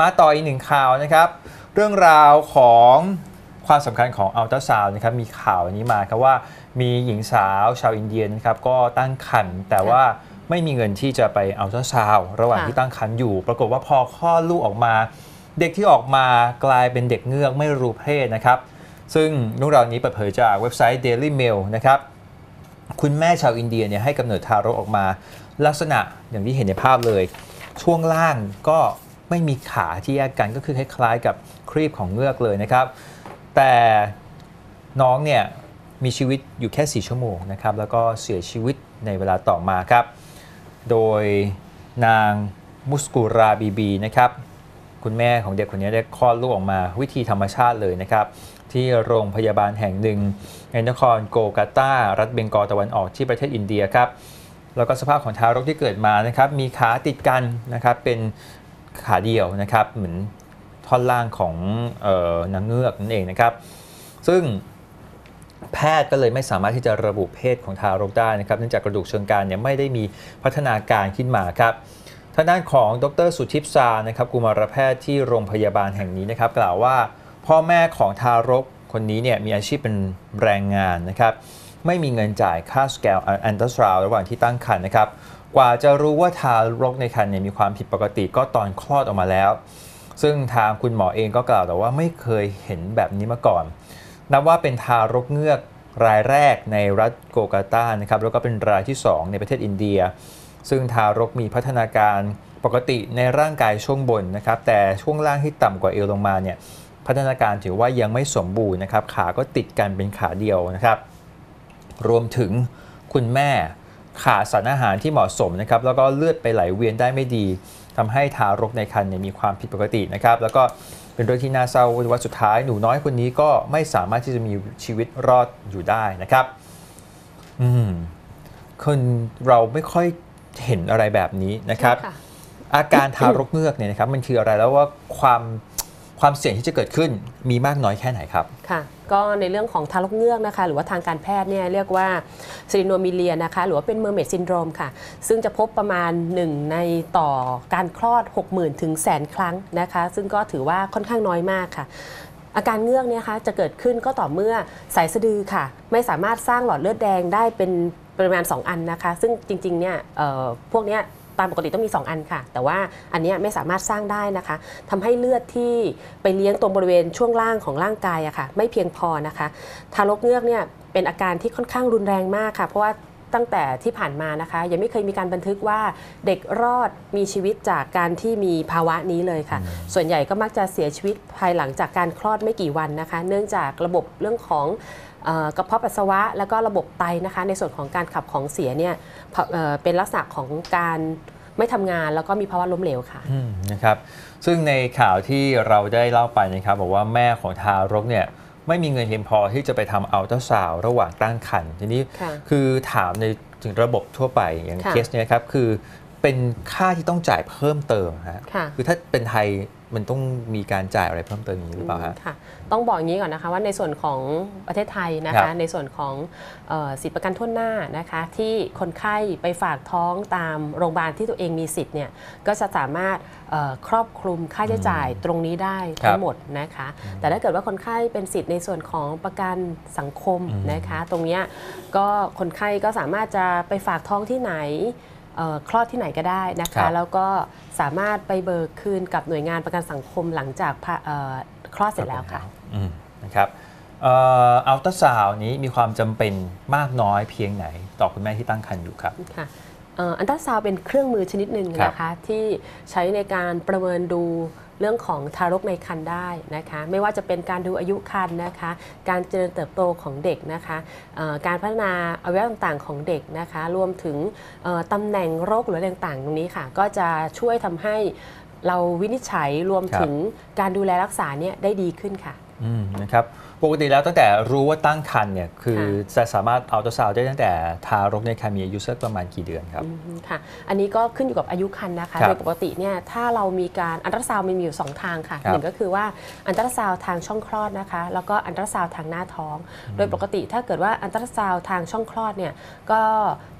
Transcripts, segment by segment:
มาต่ออีกหนึ่งข่าวนะครับ เรื่องราวของความสำคัญของอัลตราซาวด์นะครับมีข่าวอันนี้มาครับว่ามีหญิงสาวชาวอินเดียนะครับก็ตั้งครรภ์แต่ว่าไม่มีเงินที่จะไปอัลตราซาวด์ระหว่างค่ะที่ตั้งครรภ์อยู่ ปรากฏว่าพอคลอดลูกออกมา เด็กที่ออกมากลายเป็นเด็กเงือกไม่รู้เพศนะครับ ซึ่งเรื่องราวนี้เปิดเผยจากเว็บไซต์ Daily Mail นะครับคุณแม่ชาวอินเดียเนี่ยให้กำเนิดทารกออกมา ลักษณะอย่างที่เห็นในภาพเลย ช่วงล่างก็ ไม่มีขาที่แยกกันก็คือคล้ายๆกับครีบของเงือกเลยนะครับ แต่น้องเนี่ยมีชีวิตอยู่แค่ 4 ชั่วโมงนะครับ แล้วก็เสียชีวิตในเวลาต่อมาครับ โดยนางมุสกุราบีบีนะครับคุณแม่ของเด็กคนนี้ได้คลอดลูกออกมาวิธีธรรมชาติเลยนะครับ ที่โรงพยาบาลแห่งหนึ่งในนครโกกาตารัฐเบงกอลตะวันออกที่ประเทศอินเดียครับแล้วก็สภาพของทารกที่เกิดมานะครับ มีขาติดกันนะครับ เป็น ขาเดียวนะครับ เหมือนท่อนล่างของเออนางเงือกนั่นเองนะครับ ซึ่งแพทย์ก็เลยไม่สามารถที่จะระบุเพศของทารกได้นะครับเนื่องจากกระดูกเชิงกรานเนี่ยไม่ได้มีพัฒนาการขึ้นมาครับทางด้านของดรสุทิพซานะครับกุมารแพทย์ที่โรงพยาบาลแห่งนี้นะครับ กล่าวว่าพ่อแม่ของทารกคนนี้เนี่ยมีอาชีพเป็นแรงงานนะครับ ไม่มีเงินจ่ายค่าสแกลอันตราซาวระหว่างที่ตั้งครรภ์นะครับ กว่าจะรู้ว่าทารกในครรภ์เนี่ยมีความผิดปกติก็ตอนคลอดออกมาแล้ว ซึ่งทางคุณหมอเองก็กล่าวแต่ว่าไม่เคยเห็นแบบนี้มาก่อน นับว่าเป็นทารกเงือกรายแรกในรัฐโกกาตานะครับแล้วก็เป็นรายที่ 2 ในประเทศอินเดีย ซึ่งทารกมีพัฒนาการปกติในร่างกายช่วงบนนะครับแต่ช่วงล่างที่ต่ำกว่าเอวลงมาเนี่ยพัฒนาการถือว่ายังไม่สมบูรณ์นะครับขาก็ติดกันเป็นขาเดียวนะครับ รวมถึงคุณแม่ ขาดสารอาหารที่เหมาะสมนะครับแล้วก็เลือดไปไหลเวียนได้ไม่ดีทำให้ทารกในครรภ์เนี่ยมีความผิดปกตินะครับแล้วก็เป็นเรื่องที่น่าเศร้าว่าสุดท้ายหนูน้อยคนนี้ก็ไม่สามารถที่จะมีชีวิตรอดอยู่ได้นะครับอืมคนเราไม่ค่อยเห็นอะไรแบบนี้นะครับค่ะอาการทารกเงือกเนี่ยนะครับมันคืออะไรแล้วว่าความ ความเสี่ยงที่จะเกิดขึ้นมีมากน้อยแค่ไหนครับค่ะก็ในเรื่องของทารกเงือกนะคะ หรือว่าทางการแพทย์เนี่ยเรียกว่า sirenomelia นะคะ หรือว่าเป็น mermaid syndrome ค่ะ ซึ่งจะพบประมาณ 1 ในต่อการคลอด 60,000 ถึงแสนครั้งนะคะ ซึ่งก็ถือว่าค่อนข้างน้อยมากค่ะ อาการเงือกเนี่ยคะจะเกิดขึ้นก็ต่อเมื่อสายสะดือค่ะ ไม่สามารถสร้างหลอดเลือดแดงได้เป็นปริมาณ 2 อันนะคะ ซึ่งจริงๆเนี่ยพวกเนี้ย ตามปกติต้องมี 2 อันค่ะ แต่ว่าอันนี้ไม่สามารถสร้างได้นะคะทำให้เลือดที่ไปเลี้ยงตรงบริเวณช่วงล่างของร่างกายอะค่ะ ไม่เพียงพอนะคะ ทารกเงือกเนี่ยเป็นอาการที่ค่อนข้างรุนแรงมากค่ะ เพราะว่า ตั้งแต่ที่ผ่านมานะคะ ยังไม่เคยมีการบันทึกว่าเด็กรอดมีชีวิตจากการที่มีภาวะนี้เลยค่ะ ส่วนใหญ่ก็มักจะเสียชีวิตภายหลังจากการคลอดไม่กี่วันนะคะ เนื่องจากระบบเรื่องของเอ่อกระเพาะปัสสาวะแล้วก็ระบบไตนะคะ ในส่วนของการขับของเสียเนี่ยเอ่อเป็นลักษณะของการไม่ทำงานแล้วก็มีภาวะล้มเหลวค่ะอืมนะครับซึ่งในข่าวที่เราได้เล่าไปนะครับบอกว่าแม่ของทารกเนี่ย ไม่มีเงินเพียงพอที่จะไปทำอัลตราซาวด์ระหว่างตั้งครรภ์ทีนี้ค่ะ คือถามในถึงระบบทั่วไปอย่างค่ะเคสเนี้ยครับคือ เป็นค่าที่ต้องจ่ายเพิ่มเติมฮะค่ะ คือถ้าเป็นไทยมันต้องมีการจ่ายอะไรเพิ่มเติมอย่างนี้หรือเปล่าฮะ ค่ะ ต้องบอกอย่างนี้ก่อนนะคะว่าในส่วนของประเทศไทยนะครัคะ บในส่วนของเอ่อสิทธิประกันทั่วหน้านะคะ ที่คนไข้ไปฝากท้องตามโรงพยาบาลที่ตัวเองมีสิทธิ์เนี่ยก็จะสามารถเอ่อครอบคลุมค่าใช้จ่ายตรงนี้ได้ทั้งหมดนะคะ แต่ถ้าเกิดว่าคนไข้เป็นสิทธิ์ในส่วนของประกันสังคมอืม นะคะ ตรงเนี้ยก็คนไข้ก็สามารถจะไปฝากท้องที่ไหนเอ่อ คลอดที่ไหนก็ได้นะครัคะ บ แล้วก็สามารถไปเบิกคืนกับหน่วยงานประกันสังคมหลังจากผ่าเอ่อคลอดเสร็จแล้วค่ะ อืมนะครับอัลตราซาวนี้มีความจำเป็นมากน้อยเพียงไหน ต่อคุณแม่ที่ตั้งครรภ์อยู่ครับ ค่ะเอ่ออันตราซาวด์เป็นเครื่องมือชนิดหนึ่งครับนะคะที่ใช้ในการประเมินดูเรื่องของทารกในครรภ์ได้นะคะ ไม่ว่าจะเป็นการดูอายุครรภ์นะคะ การเจริญเติบโตของเด็กนะคะเอ่อการพัฒนาอวัยวะต่างๆของเด็กนะคะ รวมถึงเอ่อตำแหน่งโรคหรืออะไรต่างๆ ตรงนี้ค่ะ ก็จะช่วยทำให้เราวินิจฉัยรวมครับถึงการดูแลรักษาเนี่ยได้ดีขึ้นค่ะอืม นะครับปกติแล้วตั้งแต่รู้ว่าตั้งครรภ์เนี่ยคือค่ะจะสามารถอัลตราซาวด์ได้ตั้งแต่ทารกในครรภ์มีอายุสักประมาณกี่เดือนครับอืมค่ะอันนี้ก็ขึ้นอยู่กับอายุครรภ์นะคะครับโดยปกติเนี่ยถ้าเรามีการอันตราซาวด์มันมีอยู่ 2 ทางค่ะครับหนึ่งก็คือว่าอัลตราซาวด์ทางช่องคลอดนะคะแล้วก็อัลตราซาวด์ทางหน้าท้อง โดยปกติถ้าเกิดว่าอัลตราซาวด์ทางช่องคลอดเนี่ยก็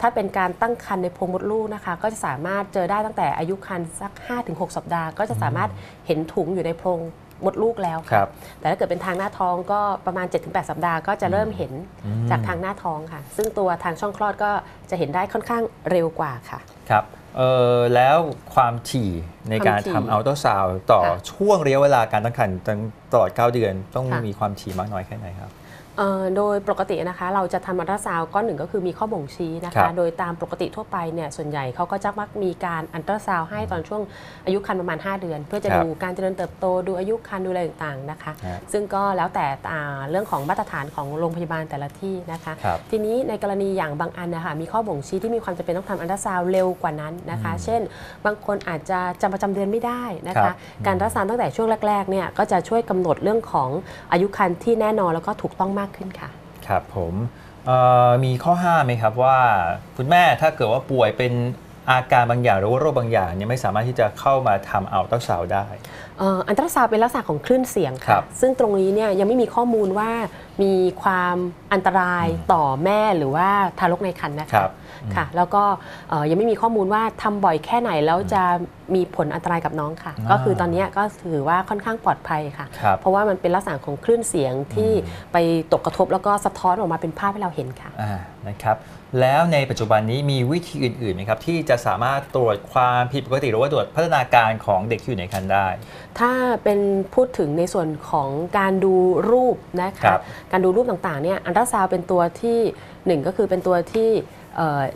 ถ้าเป็นการตั้งครรภ์ในโพรงมดลูกนะคะก็จะสามารถเจอได้ตั้งแต่อายุครรภ์สัก 5-6 สัปดาห์ ก็จะสามารถเห็นถุงอยู่ในโพรง มดลูกแล้วครัค่ะบแต่ถ้าเกิดเป็นทางหน้าท้องก็ประมาณ 7-8 สัปดาห์ก็จะเริ่มเห็นจากทางหน้าท้องค่ะ ซึ่งตัวทางช่องคลอดก็จะเห็นได้ค่อนข้างเร็วกว่าค่ะครับเออแล้วความถี่ในการความถี่ทำอัลตราซาวด์ต่อค่ะช่วงระยะเวลาการตั้งครรภ์ตั้งตลอด 9 เดือน ต้องค่ะมีความถี่มากน้อยแค่ไหนครับเอ่อ โดยปกตินะคะเราจะทำอัลตราซาวด์ก้อนหนึ่งก็คือมีข้อบ่งชี้นะครัคะ บโดยตามปกติทั่วไปเนี่ยส่วนใหญ่เขาก็จะมักมีการอัลตราซาวด์ให้ตอนช่วงอายุครรภ์ประมาณ 5 เดือน เพื่อจะครับดูการเจริญเติบโตดูอายุครรภ์ดูอะไรต่างๆนะคะ ฮะซึ่งก็แล้วแต่อ่าเรื่องของมาตรฐานของโรงพยาบาลแต่ละที่นะคะ ครับ ทีนี้ในกรณีอย่างบางอันนะคะมีข้อบ่งชี้ที่มีความจำเป็นต้องทำอัลตราซาวด์เร็วกว่านั้นนะคะ เช่น บางคนอาจจะจำประจำเดือนไม่ได้นะครัคะ บการอัลตราซาวด์ตั้งแต่ช่วงแรกๆเนี่ยก็จะช่วยกำหนดเรื่องของอายุครรภ์ที่แน่นอนแล้วก็ถูกต้องมากขึ้นค่ะ ครับผมมีข้อห้ามไหมครับว่าคุณแม่ถ้าเกิดว่าป่วยเป็นอาการบางอย่างหรือว่าโรคบางอย่างเนี่ยไม่สามารถที่จะเข้ามาทำเอาต้าสาวได้ อ่ออันตราซาวด์เป็นลักษณะของคลื่นเสียงครัค่ะบซึ่งตรงนี้เนี่ยยังไม่มีข้อมูลว่ามีความอันตรายต่อแม่หรือว่าทารกในครรภ์นะครัคะบค่ะ แล้วก็เอ่อยังไม่มีข้อมูลว่าทำบ่อยแค่ไหนแล้วจะมีผลอันตรายกับน้องค่ะอ่าก็คือตอนเนี้ยก็ถือว่าค่อนข้างปลอดภัยค่ะครับเพราะว่ามันเป็นลักษณะของคลื่นเสียงที่ไปตกกระทบแล้วก็สะท้อนออกมาเป็นภาพให้เราเห็นค่ะอ่านะครับแล้วในปัจจุบันนี้มีวิธีอื่นๆไหมครับที่จะสามารถตรวจความผิดปกติหรือว่าตรวจพัฒนาการของเด็กที่อยู่ในครรภ์ได้ ถ้าเป็นพูดถึงในส่วนของการดูรูปนะครัคะบการดูรูปต่างๆเนี่ยอัลตราซาวด์เป็นตัวที่หนึ่งก็คือเป็นตัวที่เอ่อ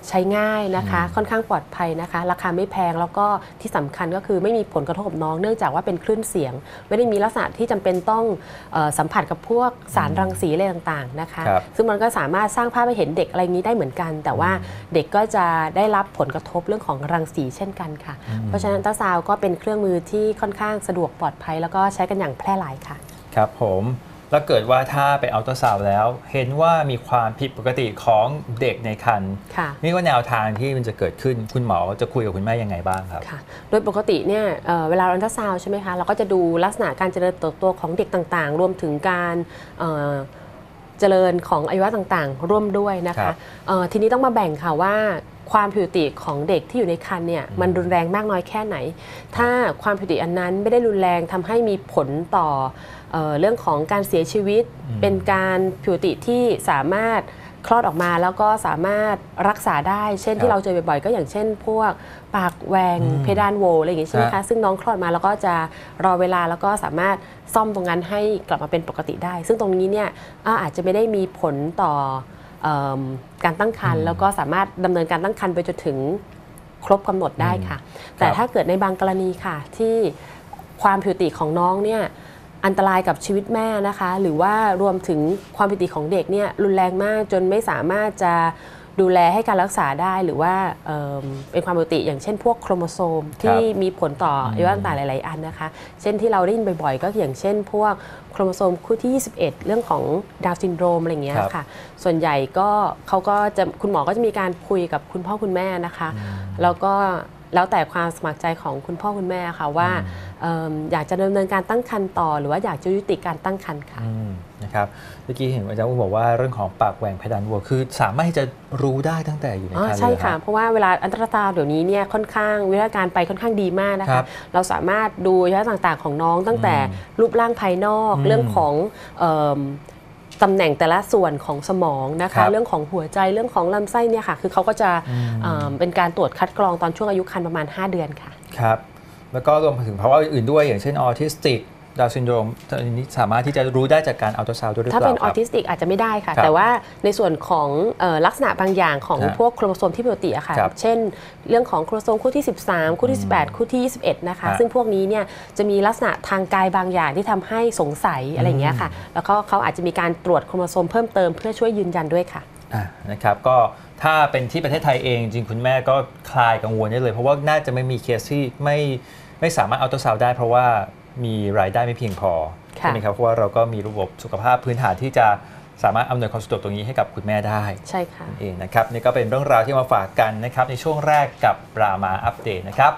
ใช้ง่ายนะคะ ค่อนข้างปลอดภัยนะคะ ราคาไม่แพงแล้วก็ที่สำคัญก็คือไม่มีผลกระทบกับน้องเนื่องจากว่าเป็นคลื่นเสียง ไม่ได้มีลักษณะที่จำเป็นต้องเออสัมผัสกับพวกสารรังสีอะไรต่างๆนะคะครับซึ่งมันก็สามารถสร้างภาพให้เห็นเด็กอะไรอย่างนี้ได้เหมือนกัน แต่ว่าเด็กก็จะได้รับผลกระทบเรื่องของรังสีเช่นกันค่ะ เพราะฉะนั้นอัลตราซาวด์ก็เป็นเครื่องมือที่ค่อนข้างสะดวกปลอดภัย แล้วก็ใช้กันอย่างแพร่หลายค่ะ ครับผม แล้วเกิดว่าถ้าไปอัลตราซาวด์แล้ว เห็นว่ามีความผิดปกติของเด็กในครรภ์ค่ะนี่ว่าแนวทางที่มันจะเกิดขึ้นคุณหมอจะคุยกับคุณแม่ยังไงบ้างครับค่ะโดยปกติเนี่ยเอ่อเวลาเราอัลตราซาวด์ใช่ไหมคะเราก็จะดูลักษณะการเจริญเติบโตของเด็กต่างๆ รวมถึงการ เอ่อเจริญของอวัยวะต่างๆ ร่วมด้วยนะครัคะบ เอ่อทีนี้ต้องมาแบ่งค่ะว่าความผิดปกติของเด็กที่อยู่ในครรภ์เนี่ยมันรุนแรงมากน้อยแค่ไหน ถ้าความผิดปกติอันนั้นไม่ได้รุนแรงทำให้มีผลต่อเอ่อเรื่องของการเสียชีวิต เป็นการผิดปกติที่สามารถ คลอดออกมาแล้วก็สามารถรักษาได้ เช่นครับที่เราเจอบ่อยๆ ก็อย่างเช่น พวกปากแหวงอืมเพดานโหวอะไรอย่างงี้ใช่ไหมครัคะบซึ่งน้องคลอดมาแล้วก็จะรอเวลาแล้วก็สามารถซ่อมตรงนั้นให้กลับมาเป็นปกติได้ ซึ่งตรงนี้เนี่ยอ่าอาจจะไม่ได้มีผลต่อเอมการตั้งครรภ์แล้วก็สามารถดำเนินการตั้งครรภ์ไปจนถึงครบกำหนดได้ค่ะ แต่ถ้าเกิดในบางกรณีค่ะที่ความผิดปกติของน้องเนี่ย อันตรายกับชีวิตแม่นะคะ หรือว่ารวมถึงความผิดปกติของเด็กเนี่ยรุนแรงมากจนไม่สามารถจะดูแลให้การรักษาได้หรือว่าเอิ่มเป็นความปกติอย่างเช่นพวกโครโมโซมที่มีผลต่ออวัยวะต่างๆหลาย ๆ อันนะคะ เช่นที่เราได้ยินบ่อย ๆ ก็อย่างเช่น พวกโครโมโซมคู่ที่ 21 เรื่องของดาวน์ซินโดรมอะไรอย่างเงี้ยครับค่ะ ส่วนใหญ่ก็เขาก็จะคุณหมอก็จะมีการคุยกับคุณพ่อคุณแม่นะคะ แล้วก็ แล้วแต่ความสมัครใจของคุณพ่อคุณแม่ค่ะว่าเอิ่มอยากจะดำเนินการตั้งครรภ์ต่อ หรือว่าอยากจะยุติการตั้งครรภ์ค่ะอืมนะครับเมื่อกี้เห็นอาจารย์อุ้มบอกว่าเรื่องของปากแหว่งเพดานโหวคือ สามารถที่จะรู้ได้ตั้งแต่อยู่ในอ๋อครรภ์ใช่เลยเหรอค่ะรับเพราะว่าเวลาอันตราซาวด์เดี๋ยวนี้เนี่ยค่อนข้างวิธีการไปค่อนข้างดีมากนะครัคะบเราสามารถดูอวัยวะต่างๆของน้องตั้งแต่รูปร่างภายนอกอืมเรื่องของเอิ่ม ตำแหน่งแต่ละส่วนของสมองนะครัคะ บเรื่องของหัวใจเรื่องของลำไส้เนี่ยค่ะ คือเขาก็จะอืมเอิ่มเป็นการตรวจคัดกรองตอนช่วงอายุครรภ์ประมาณ 5 เดือนค่ะ ครับ แล้วก็รวมถึงภาวะอื่นๆด้วย อย่างเช่นออทิสติก ดาวน์ซินโดรมอันนี้สามารถที่จะรู้ได้จากการอัลตราซาวด์ด้วยหรือถ้าเปล่าเป็นคออรับทิสติกอาจจะไม่ได้ค่ะครับแต่ว่าในส่วนของเอ่อลักษณะบางอย่างของฮะพวกโครโมโซมที่ผิดปกติอะค่ะครับเช่น เรื่องของโครโมโซมคู่ที่ 13 คู่ที่ 18 คู่ที่ 21 นะคะฮะซึ่งพวกนี้เนี่ยจะมีลักษณะทางกายบางอย่างที่ทำให้สงสัยอะไรอย่างเงี้ยค่ะ แล้วก็เขาอาจจะมีการตรวจโครโมโซมเพิ่มเติมเพื่อช่วยยืนยันด้วยค่ะอะนะครับก็ถ้าเป็นที่ประเทศไทยเองจริงคุณแม่ก็คลายกังวลได้เลย เพราะว่าน่าจะไม่มีเคสที่ไม่ไม่สามารถอัลตราซาวด์ได้เพราะว่า มีรายได้ไม่เพียงพอค่ะใช่ไหมครับเพราะว่าเราก็มีระบบสุขภาพพื้นฐานที่จะสามารถอำนวยความสะดวกตรงนี้ให้กับคุณแม่ได้ ใช่ค่ะนั่นเองนะครับนี่ก็เป็นเรื่องราวที่มาฝากกันนะครับในช่วงแรกกับรามาอัปเดตนะครับ